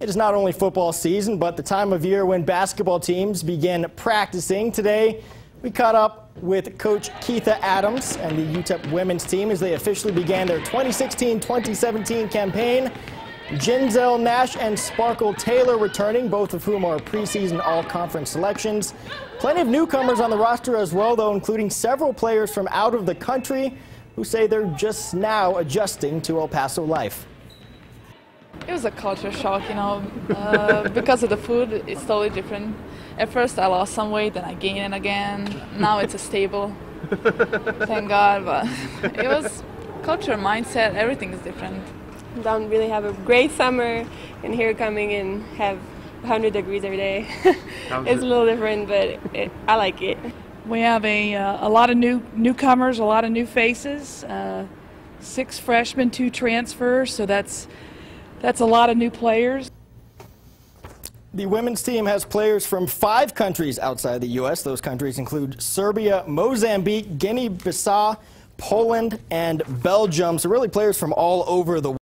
It is not only football season, but the time of year when basketball teams begin practicing. Today, we caught up with Coach Keitha Adams and the UTEP women's team as they officially began their 2016-2017 campaign. Jenzel Nash and Sparkle Taylor returning, both of whom are preseason all-conference selections. Plenty of newcomers on the roster as well, though, including several players from out of the country who say they're just now adjusting to El Paso life. It was a culture shock, you know, uh, because of the food, it's totally different. At first I lost some weight, then I gained it again. Now it's a stable, thank God, but it was culture, mindset, everything is different. Don't really have a great summer, and here coming and have 100 degrees every day. it's a little different, but it, I like it. We have a, uh, a lot of new newcomers, a lot of new faces, uh, six freshmen, two transfers, so that's that's a lot of new players. The women's team has players from five countries outside the U.S. Those countries include Serbia, Mozambique, Guinea-Bissau, Poland, and Belgium. So really players from all over the world.